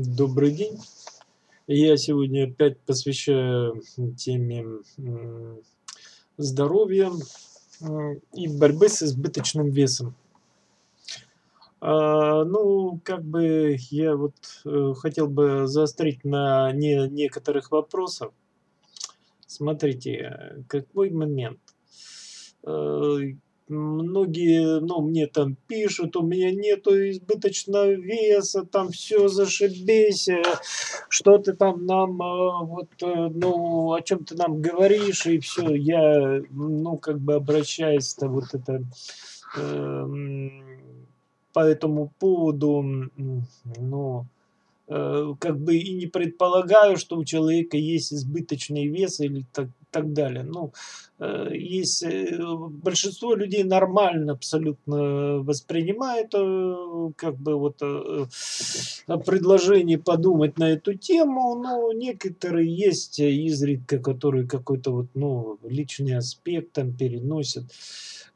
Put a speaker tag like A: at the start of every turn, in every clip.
A: Добрый день. Я сегодня опять посвящаю теме здоровья и борьбы с избыточным весом. А, ну, как бы я вот э, хотел бы заострить на не, некоторых вопросах. Смотрите, какой момент. Многие, ну, мне там пишут, у меня нету избыточного веса, там все зашибись, э, что ты там нам, э, вот, э, ну, о чем ты нам говоришь, и все, я, ну, как бы обращаюсь-то вот это, э, по этому поводу, ну, как бы и не предполагаю, что у человека есть избыточный вес или так, так далее. Ну, э, есть э, большинство людей нормально абсолютно воспринимает как бы вот предложение подумать на эту тему, но некоторые есть изредка, которые какой-то вот, ну, личный аспект там переносят.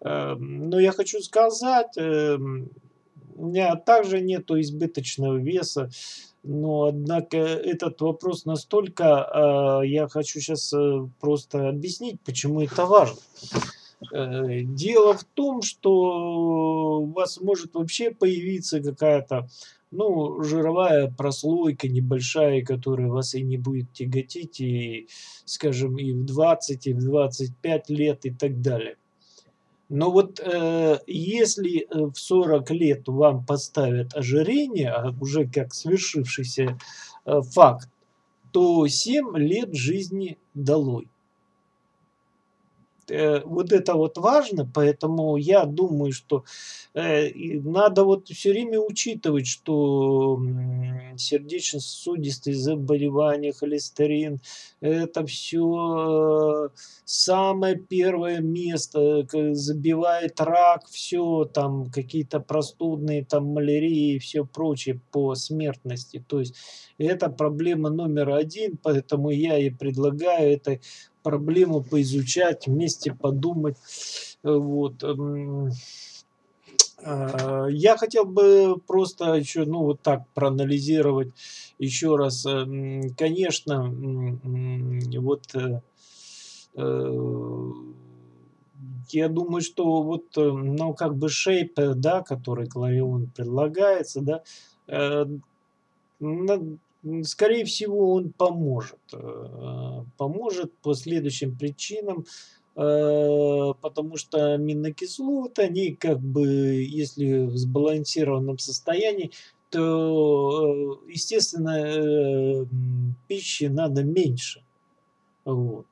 A: Эм, но я хочу сказать, эм, также нету избыточного веса. Но, однако, этот вопрос настолько, э, я хочу сейчас э, просто объяснить, почему это важно. Э, дело в том, что у вас может вообще появиться какая-то ну, жировая прослойка небольшая, которая вас и не будет тяготить, и, скажем, и в 20, и в 25 лет, и так далее. Но вот э, если э, в 40 лет вам поставят ожирение, а уже как свершившийся э, факт, то 7 лет жизни долой. Э, вот это вот важно, поэтому я думаю, что э, надо вот все время учитывать, что сердечно-сосудистые заболевания, холестерин, это все э, самое первое место, забивает рак, все там какие-то простудные, там малярии и все прочее по смертности. То есть это проблема номер один, поэтому я и предлагаю это проблему поизучать, вместе подумать. Вот. Эм, а, я хотел бы просто еще, ну, вот так проанализировать еще раз. Эм, конечно, вот э, э, я думаю, что вот, э, ну, как бы шейп, да, который Кларион предлагается, да, скорее всего, он поможет. Э, поможет по следующим причинам, э, потому что аминокислоты, они как бы, если в сбалансированном состоянии, то, э, естественно, пищи надо меньше. Вот.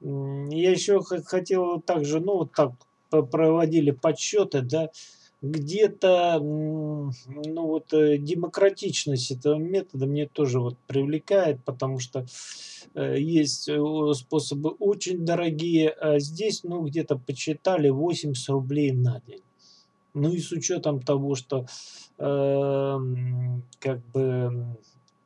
A: Я еще хотел также, ну, вот так проводили подсчеты, да, где-то, ну вот, э, демократичность этого метода мне тоже вот привлекает, потому что э, есть э, способы очень дорогие, а здесь, ну, где-то почитали 80 рублей на день. Ну и с учетом того, что э, как бы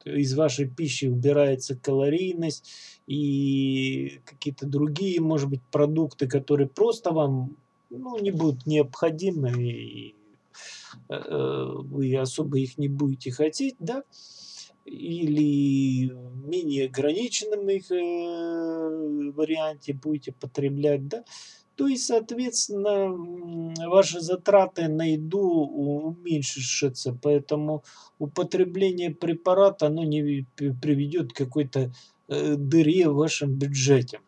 A: из вашей пищи убирается калорийность и какие-то другие, может быть, продукты, которые просто вам ну, не будут необходимы, и э, вы особо их не будете хотеть, да, или менее ограниченном их э, варианте будете потреблять, да, то есть, соответственно, ваши затраты на еду уменьшатся, поэтому употребление препарата оно не приведет к какой-то э, дыре в вашем бюджете.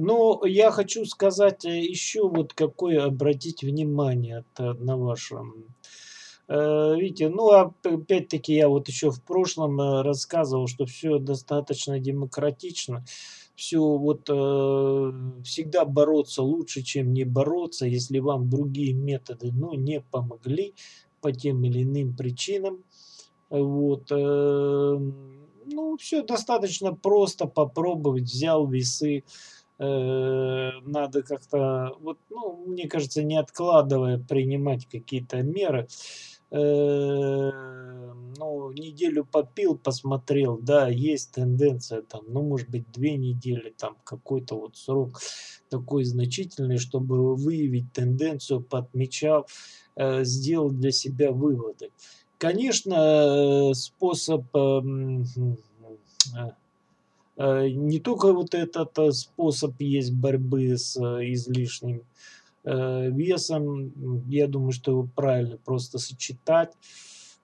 A: Но я хочу сказать э, еще вот какое обратить внимание на вашем. Э, видите, ну опять-таки я вот еще в прошлом э, рассказывал, что все достаточно демократично. Все вот всегда бороться лучше, чем не бороться, если вам другие методы ну, не помогли по тем или иным причинам. Вот. ну, все достаточно просто попробовать. Взял весы, надо как-то, вот, ну, мне кажется, не откладывая принимать какие-то меры. Э, ну, неделю попил, посмотрел, да, есть тенденция там, ну, может быть, две недели, там, какой-то вот срок такой значительный, чтобы выявить тенденцию, подмечал, э, сделал для себя выводы. Конечно, способ э, э, не только вот этот э, способ есть борьбы с излишним весом, я думаю, что его правильно просто сочетать,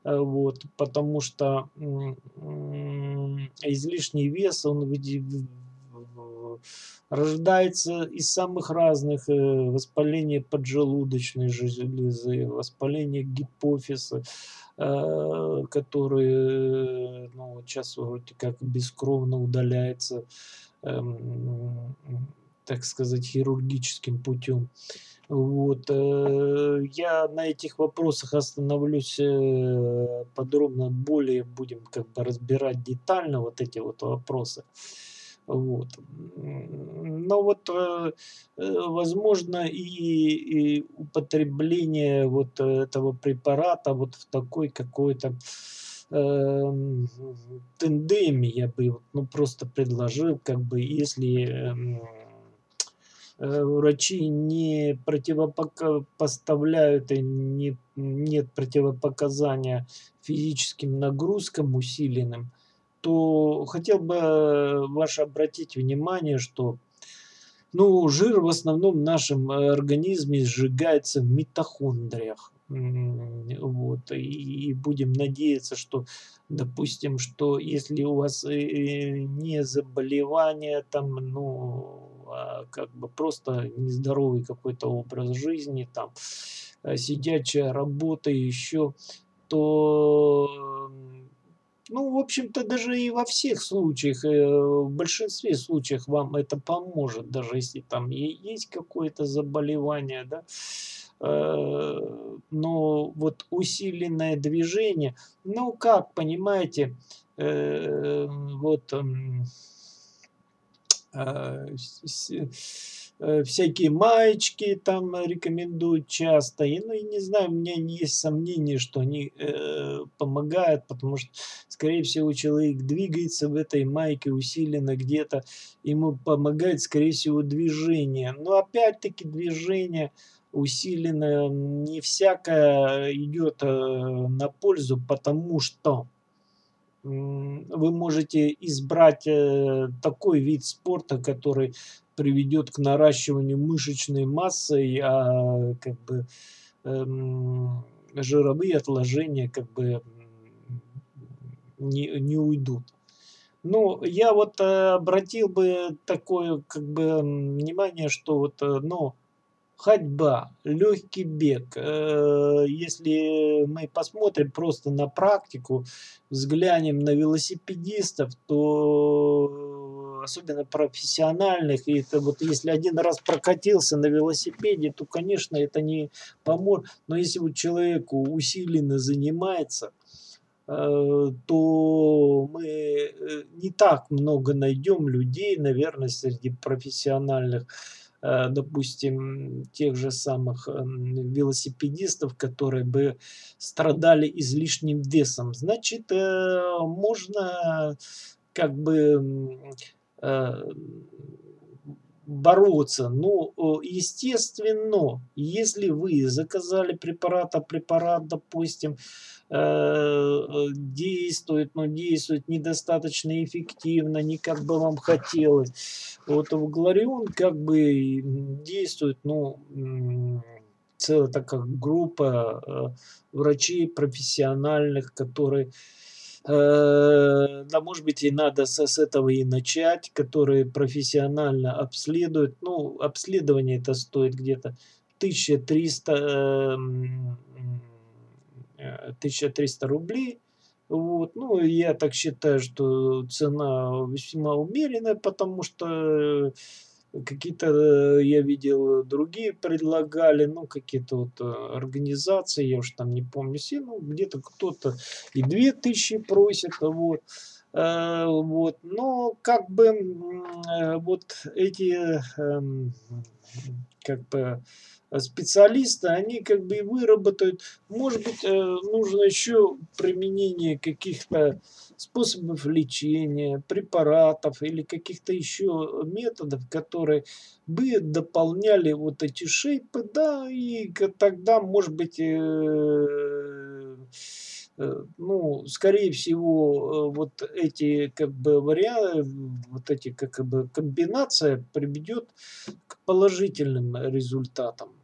A: вот, потому что излишний вес, он рождается из самых разных воспаления поджелудочной железы, воспаления гипофиза, Э, который ну, сейчас вроде как бескровно удаляется, эм, так сказать, хирургическим путем. Вот. Э, я на этих вопросах остановлюсь э, подробно, более будем как бы разбирать детально вот эти вот вопросы. Вот. Но вот, э, э, возможно, и, и употребление вот этого препарата вот в такой какой-то э, тендемии я бы ну, просто предложил, как бы, если эм, э, врачи не противопоставляют и не, нет противопоказания физическим нагрузкам усиленным, то хотел бы э, ваше обратить внимание, что ну, жир в основном в нашем э, организме сжигается в митохондриях. Вот, и, будем надеяться, что, допустим, что если у вас э, не заболевание, там, ну, а как бы просто нездоровый какой-то образ жизни, там, сидячая работа, еще, то ну, в общем-то, даже и во всех случаях, э, в большинстве случаев вам это поможет, даже если там есть какое-то заболевание, да. Э, но вот усиленное движение, ну, как, понимаете, э, вот Э, всякие маечки там рекомендуют часто. И, ну, и не знаю, у меня есть сомнение, что они э, помогают, потому что, скорее всего, человек двигается в этой майке усиленно где-то, ему помогает, скорее всего, движение. Но опять-таки движение усиленно не всякое идет э, на пользу, потому что вы можете избрать э, такой вид спорта, который приведет к наращиванию мышечной массы, а как бы эм, жировые отложения как бы не, не уйдут. Ну, я вот э, обратил бы такое как бы внимание, что вот, э, ну, ходьба, легкий бег. Э, если мы посмотрим просто на практику, взглянем на велосипедистов, то особенно профессиональных, и это вот если один раз прокатился на велосипеде, то, конечно, это не поможет. Но если вот человеку усиленно занимается, э, то мы э, не так много найдем людей, наверное, среди профессиональных Э, допустим, тех же самых эм, велосипедистов, которые бы страдали излишним весом. Значит, можно как бы бороться. Ну, естественно, если вы заказали препарат, а препарат, допустим, действует, но действует недостаточно эффективно, не как бы вам хотелось, вот Вагларион как бы действует, ну, целая такая группа э, врачей профессиональных, которые, э, да, может быть, и надо с, с этого и начать, которые профессионально обследуют. Ну, обследование это стоит где-то 1300, э, 1300 рублей. Вот. Ну, я так считаю, что цена весьма умеренная, потому что какие-то, э, я видел, другие предлагали, ну, какие-то вот э, организации, я уж там не помню все, ну, где-то кто-то и 2000 просит, вот. Э, вот, но как бы вот эти, эм, как бы, специалисты, они как бы и выработают. Может быть, э, нужно еще применение каких-то способов лечения, препаратов или каких-то еще методов, которые бы дополняли вот эти шейпы, да, и тогда, может быть, э, Э, ну, скорее всего, э, вот эти как бы варианты, вот эти как бы комбинация приведет к положительным результатам.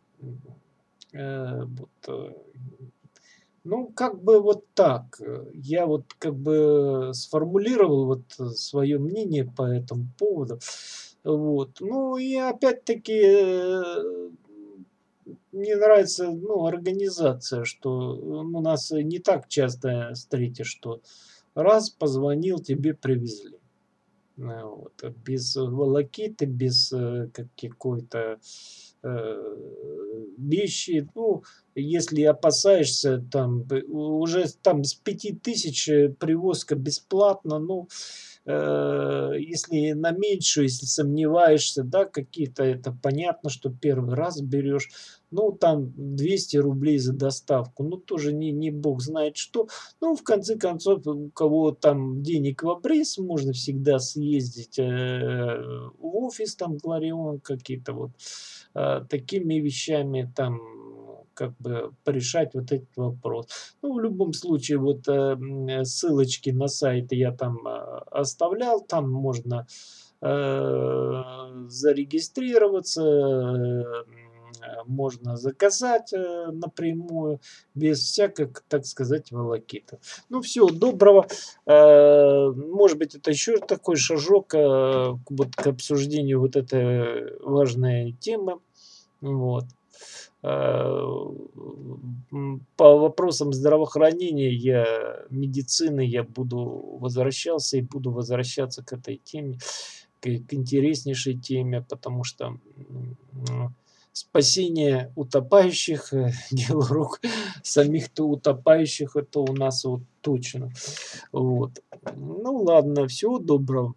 A: Э, вот, ну, как бы вот так. Я вот как бы сформулировал вот свое мнение по этому поводу. Вот. Ну и опять-таки мне нравится, ну, организация, что у нас не так часто встретишь, что раз позвонил, тебе привезли. Э, вот, без волокиты, без э, какой-то э, вещи. Ну, если опасаешься, там уже там с пяти тысяч привозка бесплатно, ну, э, если на меньшую, если сомневаешься, да, какие-то, это понятно, что первый раз берешь, ну, там 200 рублей за доставку, ну, тоже не, не бог знает что. Ну, в конце концов, у кого там денег в обрез, можно всегда съездить э, в офис, там, Гларион, какие-то вот э, такими вещами, там, как бы порешать вот этот вопрос. Ну, в любом случае, вот э, ссылочки на сайт я там э, оставлял, там можно э, зарегистрироваться, э, можно заказать э, напрямую, без всяких, так сказать, волокитов. Ну, все, доброго. Э, может быть, это еще такой шажок э, вот, к обсуждению вот этой важной темы. Вот. Э, по вопросам здравоохранения, я, медицины, я буду возвращался и буду возвращаться к этой теме, к, к интереснейшей теме, потому что спасение утопающих, э, дело рук самих-то утопающих, это у нас вот точно. Вот. Ну ладно, всего доброго.